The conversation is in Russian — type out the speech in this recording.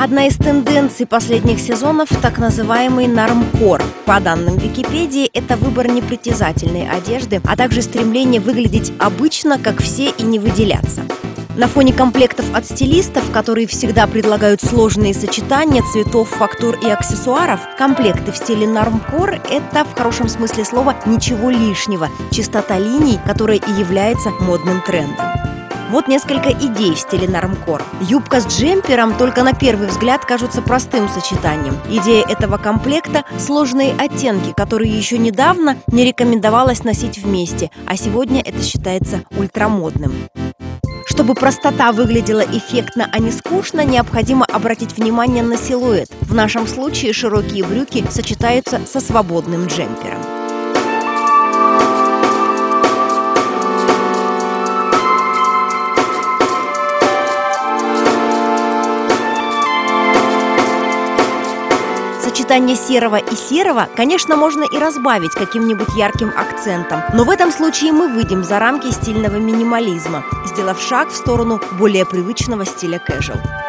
Одна из тенденций последних сезонов – так называемый нормкор. По данным Википедии, это выбор непритязательной одежды, а также стремление выглядеть обычно, как все, и не выделяться. На фоне комплектов от стилистов, которые всегда предлагают сложные сочетания цветов, фактур и аксессуаров, комплекты в стиле нормкор – это, в хорошем смысле слова, ничего лишнего, чистота линий, которая и является модным трендом. Вот несколько идей в стиле нормкор. Юбка с джемпером только на первый взгляд кажутся простым сочетанием. Идея этого комплекта – сложные оттенки, которые еще недавно не рекомендовалось носить вместе, а сегодня это считается ультрамодным. Чтобы простота выглядела эффектно, а не скучно, необходимо обратить внимание на силуэт. В нашем случае широкие брюки сочетаются со свободным джемпером. Сочетание серого и серого, конечно, можно и разбавить каким-нибудь ярким акцентом, но в этом случае мы выйдем за рамки стильного минимализма, сделав шаг в сторону более привычного стиля casual.